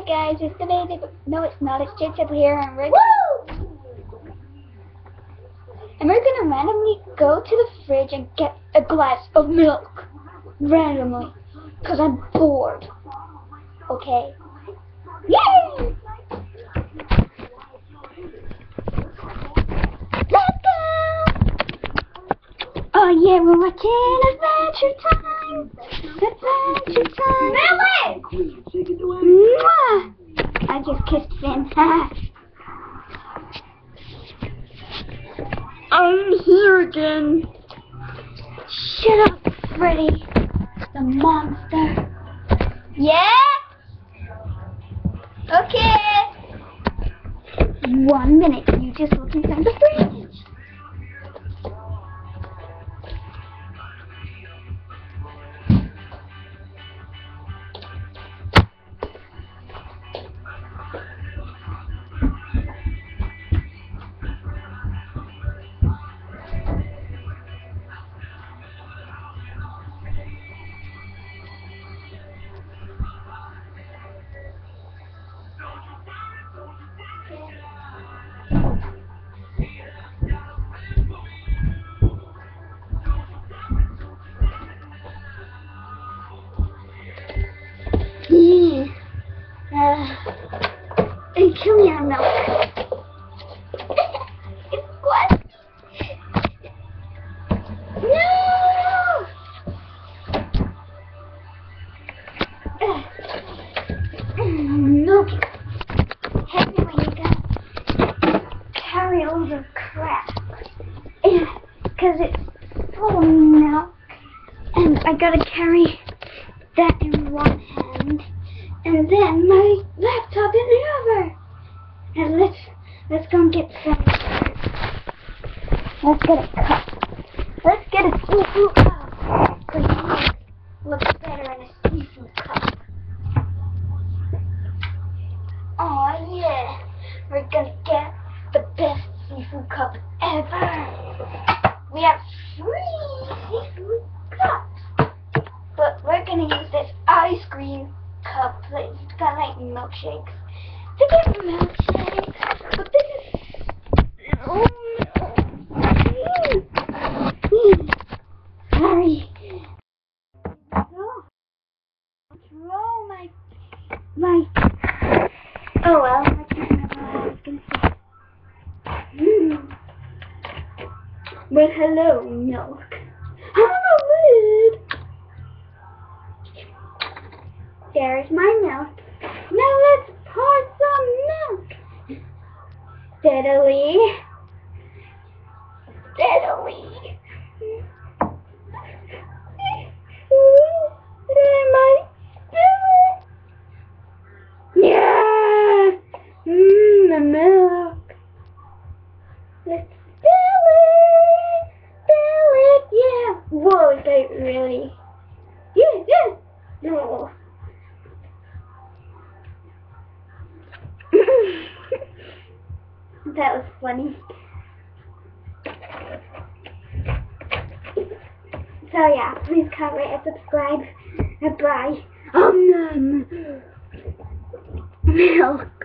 Hey guys, it's the baby. No, it's not. It's Jacob here, and we're and we're gonna randomly go to the fridge and get a glass of milk randomly, cause I'm bored. Okay. Yay! Let's go! Oh yeah, we're watching Adventure Time. Adventure Time. Mwah! Just kissed Finn. I'm here again. Shut up, Freddy. The monster. Yeah? Okay. One minute. You just look inside the fridge. Hey, kill me our milk. it's squishy. No! Me when you got carry over crap. Because it's full of milk. And I gotta carry that in one hand, and then my laptop in the other. And let's let's go and get some. Let's get a cup. Let's get a seafood cup. Looks better in a seafood cup. Oh yeah, we're gonna get the best seafood cup ever. We have three seafood cups. But we're gonna use this ice cream cup that's got like milkshakes. To get milkshakes. But this is oh. Sorry. My my Oh well. Mm. But hello, milk. Hello, lid. There's my milk. Now let's pour some milk. Steadily. Steadily. Am I spill? Yeah. Mmm, the milk. Let's spill it. Spill it. Yeah. Whoa, is that really? Yeah, yeah. No. That was funny. So yeah, please comment and subscribe. And bye. Um, milk.